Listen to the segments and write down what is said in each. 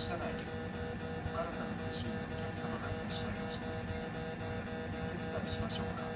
車内でお体の不自由なお客様がいらっしゃいました。お手伝いしましょうか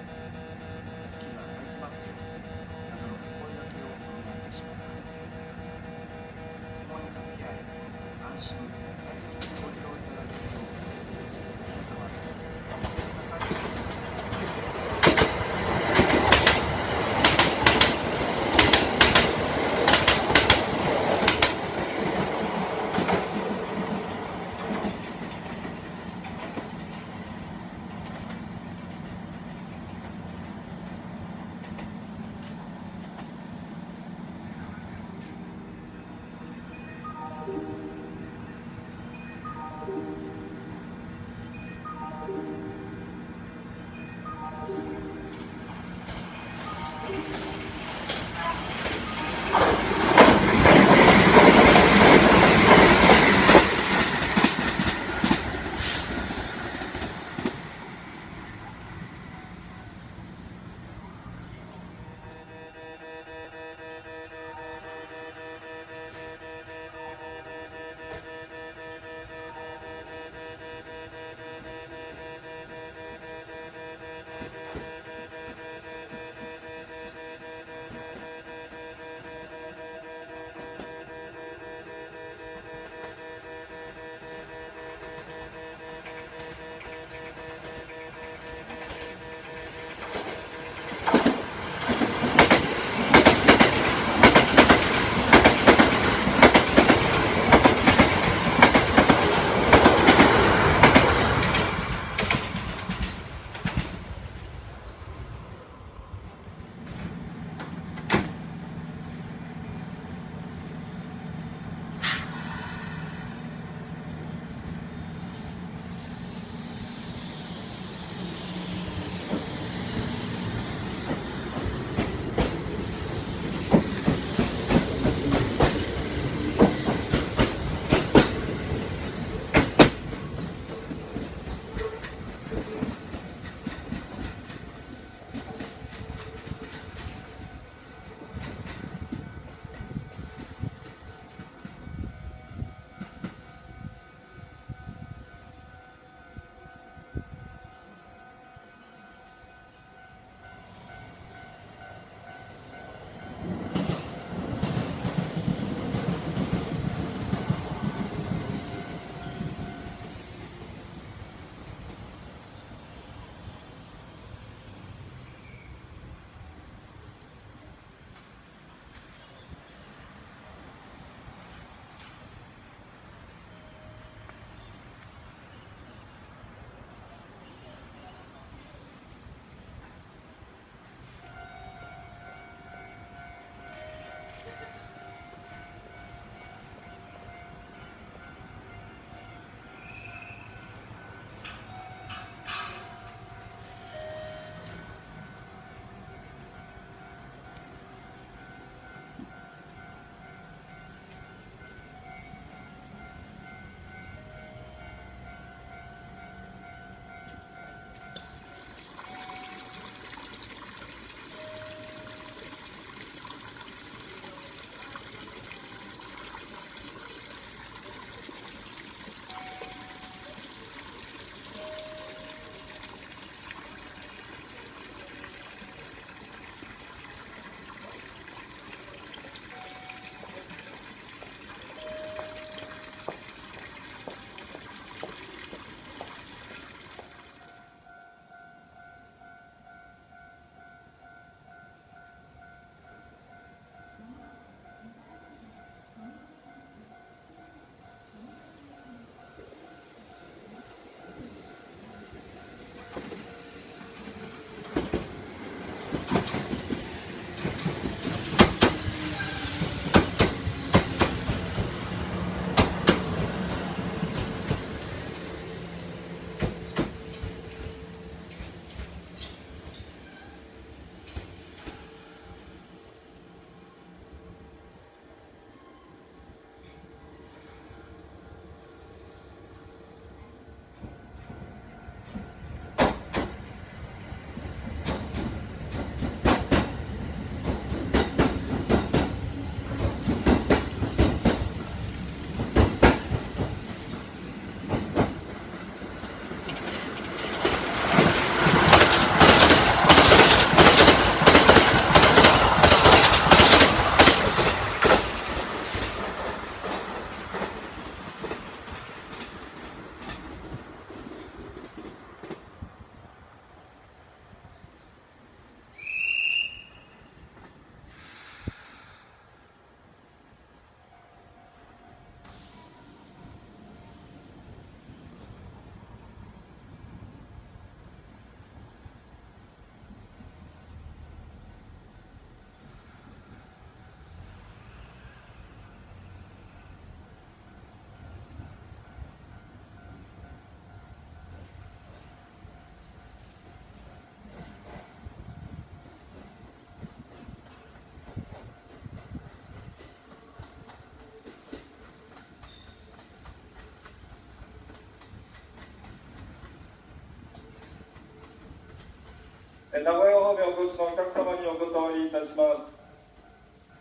名古屋方面お越しのお客様にお断りいたします。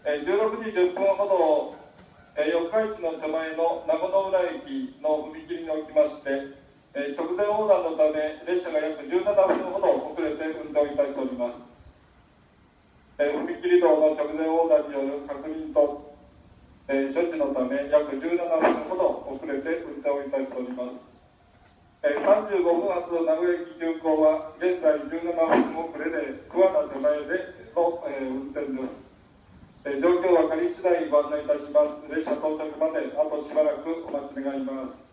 え16時10分ほど、え四日市の手前の名護の浦駅の踏切におきまして、え直前横断のため列車が約17分ほど遅れて運転をいたしております。え踏切道の直前横断による確認と、え処置のため約17分ほど遅れて運転をいたしております。え35分発の名古屋駅急行は現在17分遅れで桑名手前での、えー運転です、えー状況分かり次第ご案内いたします。列車到着まであとしばらくお待ち願います。